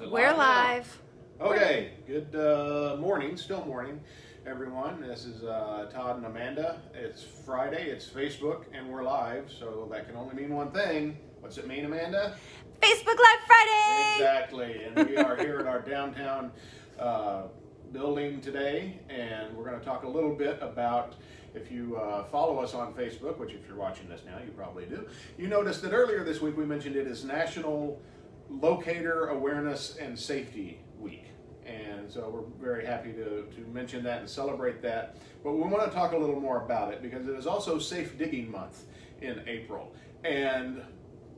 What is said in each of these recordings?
Is We're live. Okay, good uh, morning, still morning, everyone. This is uh, Todd and Amanda. It's Friday, it's Facebook, and we're live, so that can only mean one thing. What's it mean, Amanda? Facebook Live Friday. Exactly, and we are here at our downtown uh, building today, and we're going to talk a little bit about. If you uh, follow us on Facebook, which if you're watching this now, you probably do, you noticed that earlier this week we mentioned it as National Locator Awareness and Safety Week. And so we're very happy to, to mention that and celebrate that. But we want to talk a little more about it because it is also Safe Digging Month in April. And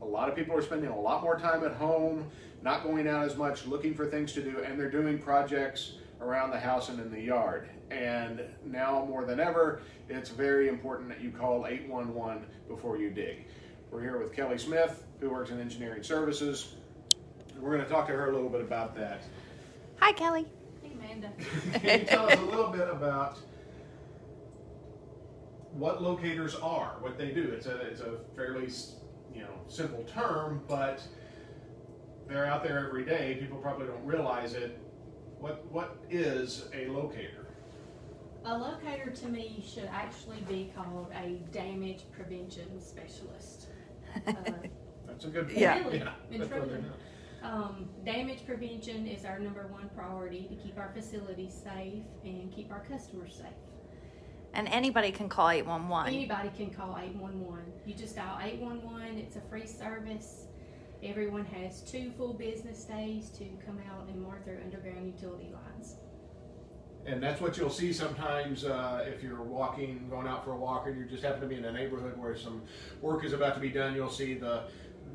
a lot of people are spending a lot more time at home, not going out as much, looking for things to do, and they're doing projects around the house and in the yard. And now more than ever, it's very important that you call 811 before you dig. We're here with Kellie Smith, who works in engineering services. And we're going to talk to her a little bit about that. Hi, Kellie. Hey, Amanda. Can you tell us a little bit about what locators are, what they do? It's a, it's a fairly you know simple term, but they're out there every day. People probably don't realize it. What what is a locator? A locator to me should actually be called a damage prevention specialist. Uh, That's a good point. Yeah. Really, Yeah, and that's what truly. they know. Um, damage prevention is our number one priority to keep our facilities safe and keep our customers safe. And anybody can call 811. Anybody can call 811. You just dial 811, it's a free service. Everyone has two full business days to come out and mark their underground utility lines. And that's what you'll see sometimes uh, if you're walking, going out for a walk, and you just happen to be in a neighborhood where some work is about to be done. You'll see the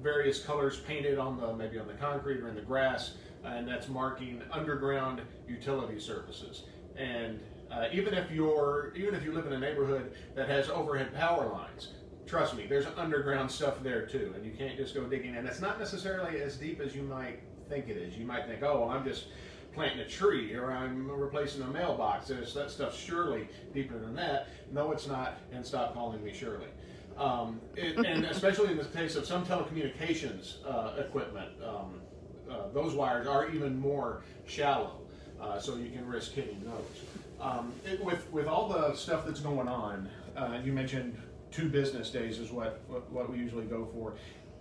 various colors painted on the maybe on the concrete or in the grass, and that's marking underground utility services. And uh, even if you're even if you live in a neighborhood that has overhead power lines, trust me, there's underground stuff there too, and you can't just go digging. And it's not necessarily as deep as you might think it is. You might think, oh, well, I'm just planting a tree or I'm replacing a mailbox. There's that stuff surely deeper than that. No, it's not, and stop calling me Shirley. Um, it, and especially in the case of some telecommunications uh, equipment, um, uh, those wires are even more shallow, uh, so you can risk hitting those. Um, it, with with all the stuff that's going on, uh, you mentioned two business days is what, what what we usually go for.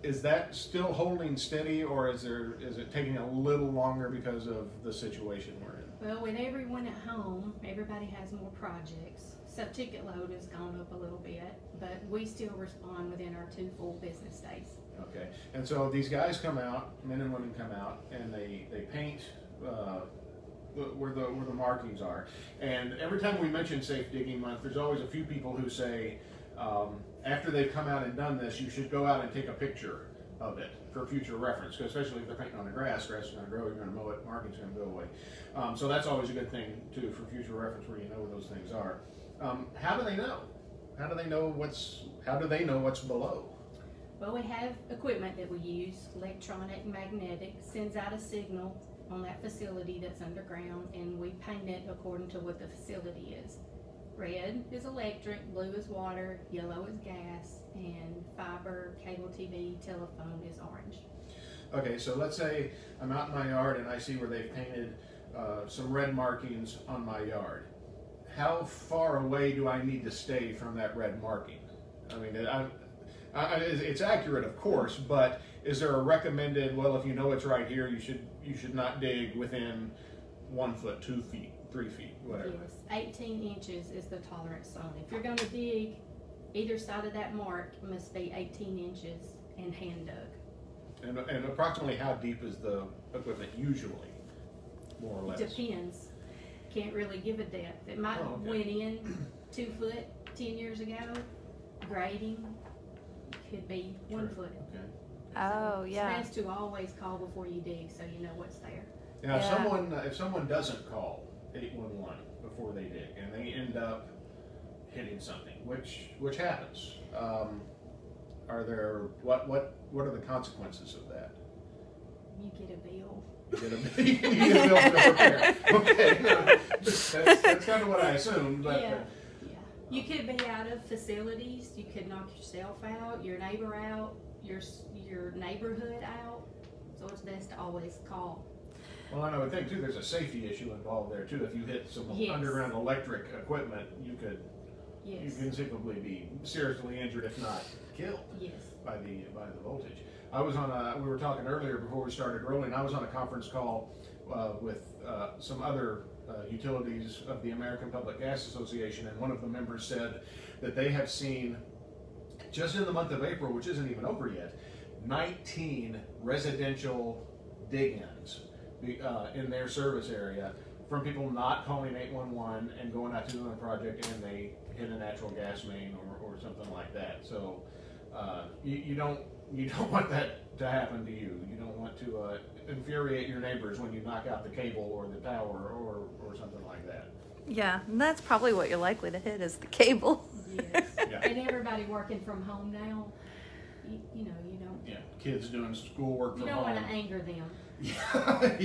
Is that still holding steady, or is there is it taking a little longer because of the situation we're in? Well, with everyone at home, everybody has more projects. So ticket load has gone up a little bit, but we still respond within our two full business days. Okay, and so these guys come out, men and women come out, and they they paint uh, where the where the markings are. And every time we mention Safe Digging Month, there's always a few people who say, um, after they've come out and done this, you should go out and take a picture of it for future reference. especially if they're painting on the grass, grass is going to grow, you're going to mow it, marking's are going to go away. Um, so that's always a good thing too for future reference, where you know where those things are. Um, how do they know? How do they know what's? How do they know what's below? Well, we have equipment that we use, electronic, magnetic, sends out a signal on that facility that's underground, and we paint it according to what the facility is. Red is electric, blue is water, yellow is gas, and fiber, cable TV, telephone is orange. Okay, so let's say I'm out in my yard and I see where they've painted uh, some red markings on my yard. How far away do I need to stay from that red marking? I mean, I, I, it's accurate, of course, but is there a recommended? Well, if you know it's right here, you should you should not dig within one foot, two feet, three feet, whatever. Yes, 18 inches is the tolerance zone. If you're going to dig, either side of that mark must be 18 inches and hand dug. And, and approximately how deep is the equipment usually, more or less? Depends. Can't really give a depth. It might Oh, okay. went in two foot 10 years ago. Grading could be one Sure. foot. Okay. Oh, It's yeah. best to always call before you dig so you know what's there. Now, if Yeah. someone if someone doesn't call eight one one before they dig, and they end up hitting something, which which happens, um, are there what what what are the consequences of that? You get a bill. You get a, you get a bill for repair. Okay, no, that's, that's kind of what I assumed, but Yeah. Yeah. You could be out of facilities. You could knock yourself out, your neighbor out, your your neighborhood out. So it's best to always call. Well, and I would think too, there's a safety issue involved there too. If you hit some Yes. underground electric equipment, you could you Yes, can conceivably be seriously injured, if not killed, yes. by the by the voltage. I was on a. We were talking earlier before we started rolling. I was on a conference call uh, with uh, some other uh, utilities of the American Public Gas Association, and one of the members said that they have seen just in the month of April, which isn't even over yet, 19 residential dig-ins uh, in their service area from people not calling 811 and going out to do a project and they hit a natural gas main or, or something like that. So uh, you, you don't you don't want that to happen to you. You don't want to uh, infuriate your neighbors when you knock out the cable or the tower or, or something like that. Yeah, and that's probably what you're likely to hit is the cable. Yes. Yeah. And everybody working from home now, you, you know, you don't, Yeah, kids doing schoolwork you from don't want to anger them. yeah.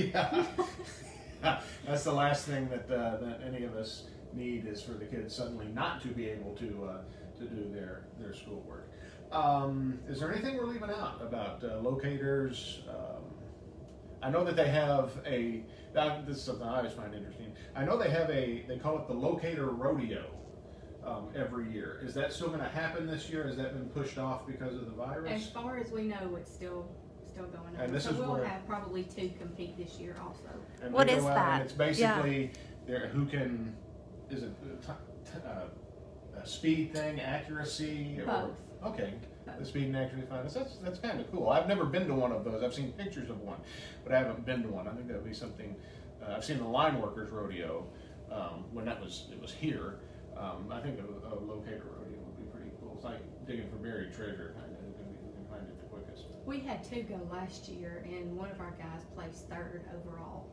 yeah. That's the last thing that uh, that any of us need is for the kids suddenly not to be able to uh, to do their their schoolwork. Um, is there anything we're leaving out about uh, locators? Um, I know that they have a. That, this is something I always find interesting. I know they have a. They call it the locator rodeo. Um, every year. Is that still going to happen this year? Has that been pushed off because of the virus? As far as we know, it's still, still going on. And this So is we'll where- have probably two compete this year also. And What they is go out that? And it's basically there who can is it t- t- uh, a speed thing, accuracy, or Both. Okay, the Both. speed and accuracy finance. That's that's kind of cool. I've never been to one of those. I've seen pictures of one, but I haven't been to one. I think that would be something. Uh, I've seen the line workers rodeo um, when that was it was here. Um, I think a, a locator rodeo would be pretty cool. It's like digging for buried treasure, kind of. Who who can find it the quickest? We had two go last year and one of our guys placed third overall.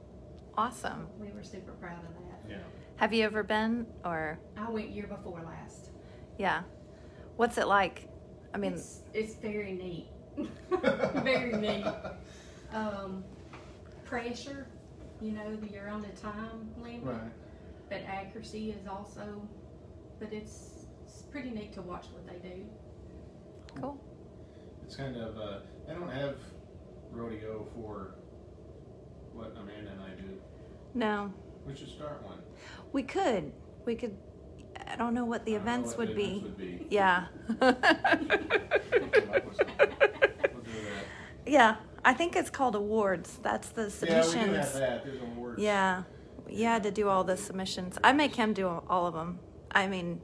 Awesome. We were super proud of that. Yeah. Have you ever been or I went year before last. yeah? What's it like? I mean, it's, it's very neat. very neat. Um, pressure, you know, that you're on a time limit, Right. but accuracy is also, but it's, it's pretty neat to watch what they do. cool. It's kind of uh, they don't have rodeo for what Amanda and I do. No, We should start one. we could. We could. I don't know what the know events what would the be. events would be. Yeah. We'll come up with something. We'll do that. yeah, I think it's called awards. That's the Yeah, submissions. we do have that. There's awards. Yeah, had to do all the submissions. I make him do all of them. I mean,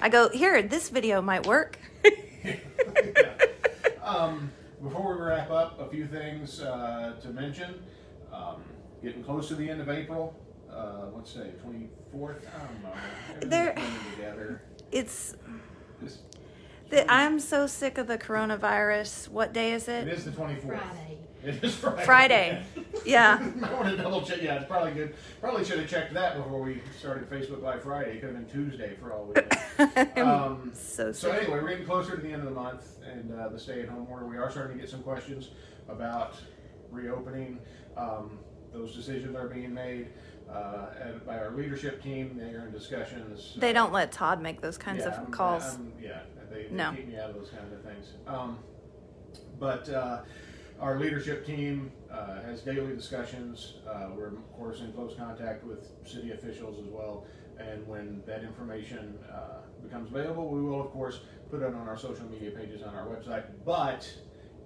I go here. This video might work. Yeah. Um, before we wrap up, a few things uh, to mention. Um, getting close to the end of April. Uh, let's say 24th. I don't know. There- together. It's Just- the, I'm so sick of the coronavirus. What day is It it? is the 24th. Friday. It is Friday. Friday. Yeah. I want to double check. Yeah, it's probably good. Probably should have checked that before we started Facebook Live Friday. It could have been Tuesday for all we know. Um, so so anyway, we're getting closer to the end of the month and uh, the stay-at-home order. We are starting to get some questions about reopening. Um, those decisions are being made uh, and by our leadership team. They are in discussions. They don't let Todd make those kinds Yeah, of calls. I'm- yeah, they, they No. keep me out of those kinds of things. Um, but uh, our leadership team uh, has daily discussions. Uh, we're of course in close contact with city officials as well. And when that information uh, becomes available, we will of course put it on our social media pages on our website. But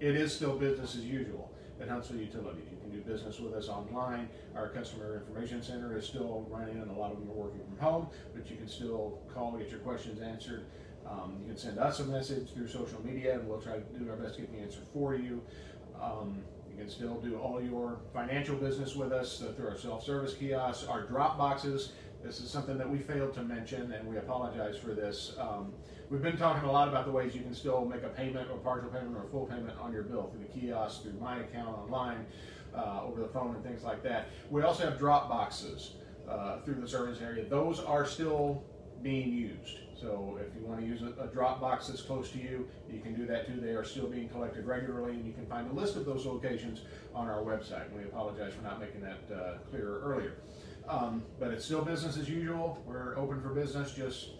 it is still business as usual at Huntsville Utilities. You can do business with us online. Our customer information center is still running, and a lot of them are working from home. But you can still call and get your questions answered. Um, you can send us a message through social media, and we'll try to do our best to get the answer for you. Um, you can still do all your financial business with us uh, through our self-service kiosks, our drop boxes. This is something that we failed to mention, and we apologize for this. Um, we've been talking a lot about the ways you can still make a payment or partial payment or full payment on your bill through the kiosk, through my account online, uh, over the phone, and things like that. We also have drop boxes uh, through the service area. Those are still being used. So if you want to use a, a drop box that's close to you, you can do that too. They are still being collected regularly, and you can find a list of those locations on our website. We apologize for not making that uh, clearer earlier. Um, but it's still business as usual. We're open for business, just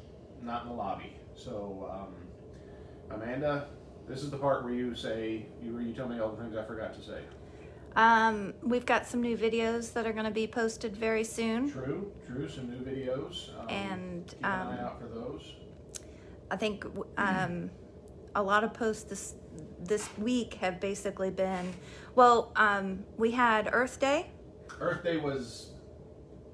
not in the lobby. So, um, Amanda, this is the part where you say, you, where you tell me all the things I forgot to say. Um, we've got some new videos that are going to be posted very soon. True, true. Some new videos. Um, And, keep an eye um, out for those. I think um, a lot of posts this this week have basically been well. Um, we had Earth Day. Earth Day was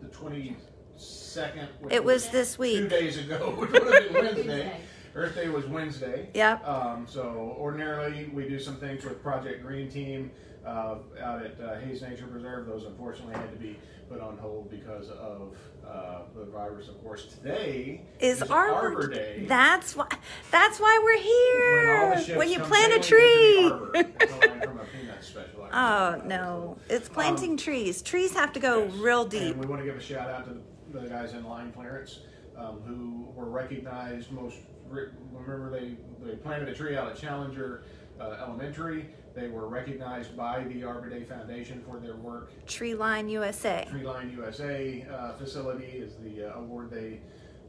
the twenty second. It was this week. two days ago, which would have been Wednesday. Wednesday. Earth Day was Wednesday. Yep. Um, so ordinarily we do some things with Project Green Team uh, out at uh, Hayes Nature Preserve. Those unfortunately had to be put on hold because of uh, the virus. Of course, today Is Arbor, Arbor Day. That's why. That's why we're when all the here. ships When you plant a tree. into the arbor. That's a line from a Peanuts special. I Oh no! It's planting trees. Trees have to go Yes. real deep. And we want to give a shout out to the, the guys in line clearance um, who were recognized most. Remember, they, they planted a tree out at Challenger uh, Elementary. They were recognized by the Arbor Day Foundation for their work. Tree Line USA. Tree Line USA uh, facility is the uh, award they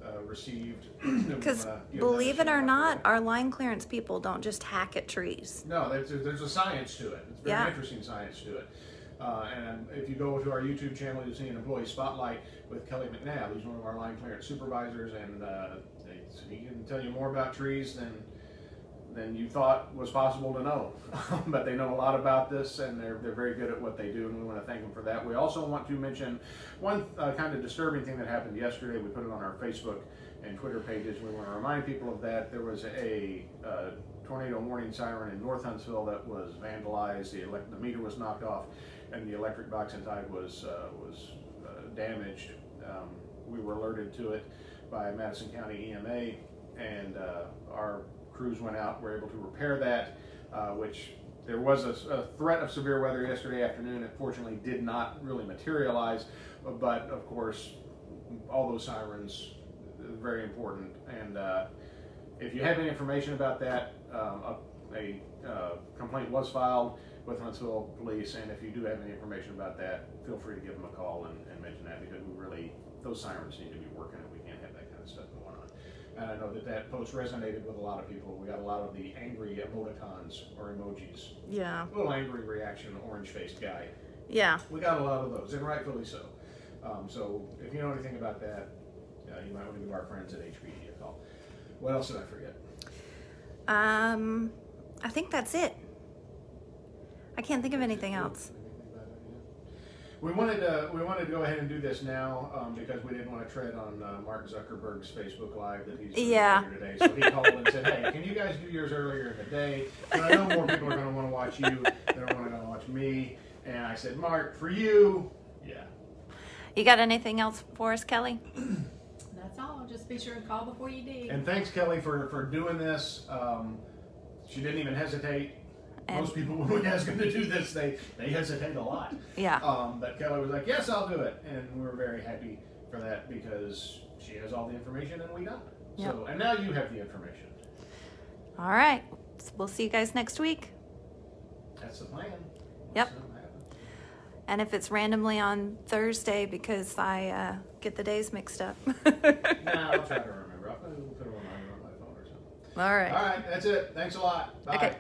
uh, received. Because believe it or not, our line clearance people don't just hack at trees. No, there's, there's a science to it. It's very Yeah. interesting science to it. Uh, and if you go to our YouTube channel, you'll see an employee spotlight with Kelly McNabb. He's one of our line clearance supervisors, and uh, he can tell you more about trees than than you thought was possible to know. but they know a lot about this, and they're they're very good at what they do, and we want to thank them for that. We also want to mention one uh, kind of disturbing thing that happened yesterday. We put it on our Facebook and Twitter pages. We want to remind people of that. There was a uh, tornado warning siren in North Huntsville that was vandalized. The, elect- the meter was knocked off, and the electric box inside was uh, was uh, damaged. Um, we were alerted to it by Madison County EMA, and uh, our crews went out. Were able to repair that, uh, which. There was a, a threat of severe weather yesterday afternoon. It fortunately did not really materialize, but of course, all those sirens very important. And uh, if you have any information about that, um, a, a uh, complaint was filed with Huntsville Police, and if you do have any information about that, feel free to give them a call and, and mention that because we really those sirens need to be working, and we can't have that kind of stuff. And I know that that post resonated with a lot of people. We got a lot of the angry emoticons or emojis, Yeah. little angry reaction, orange faced guy. Yeah. We got a lot of those, and rightfully so. Um, so if you know anything about that, uh, you might want to give our friends at HPD a call. What else did I forget? Um, I think that's it. I can't think of anything else. We wanted to we wanted to go ahead and do this now um, because we didn't want to tread on uh, Mark Zuckerberg's Facebook Live that he's doing Yeah. earlier today. So he called and said, "Hey, can you guys do yours earlier in the day?" And I know more people are going to want to watch you than are going to watch me. And I said, "Mark, for you, yeah." You got anything else for us, Kellie? That's all. Just be sure and call before you dig. And thanks, Kellie, for, for doing this. Um, she didn't even hesitate. And- Most people, when we ask them to do this, they, they hesitate a lot. Yeah. Um, but Kellie was like, yes, I'll do it. And we're very happy for that because she has all the information and we don't. So, and now you have the information. All right. So We'll see you guys next week. That's the plan. Yep. And if it's randomly on Thursday because I uh, get the days mixed up. Nah, I'll try to remember. I'll put put a reminder on my phone or something. All right. All right, that's it. Thanks a lot. Bye. Okay.